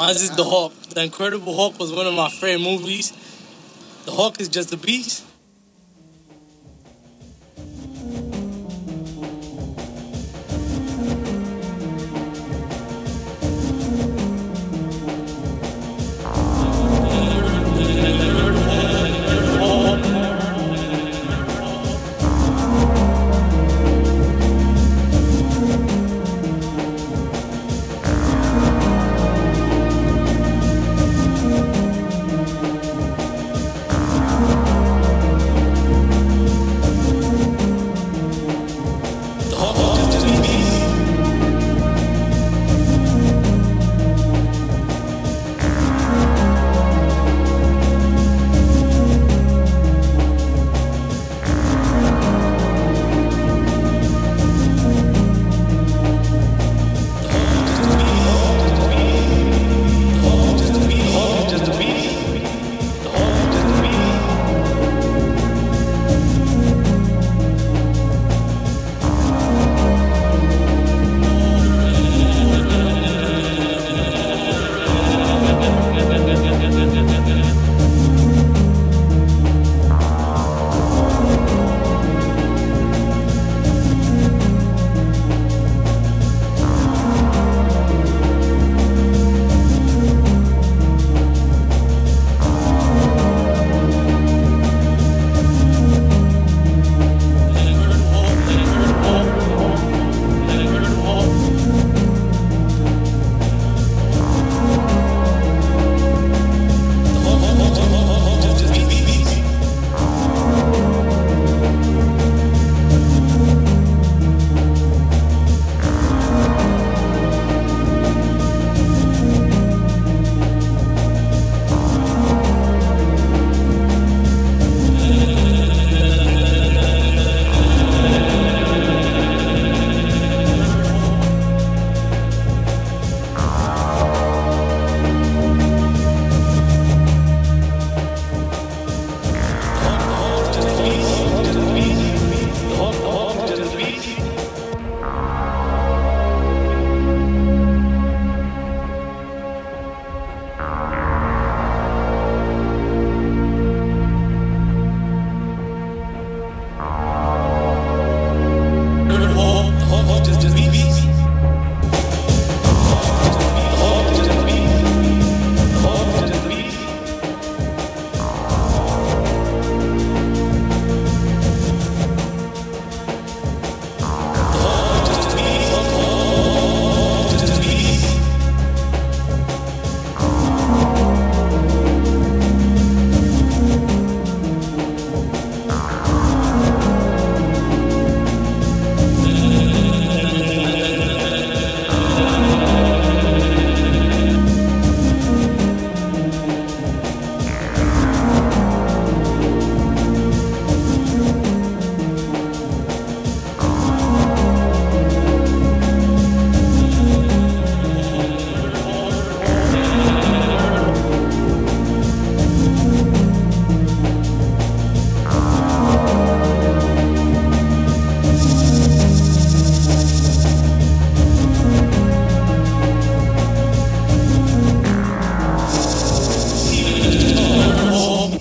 Mine's is The Hulk. The Incredible Hulk was one of my favorite movies. The Hulk is just a beast.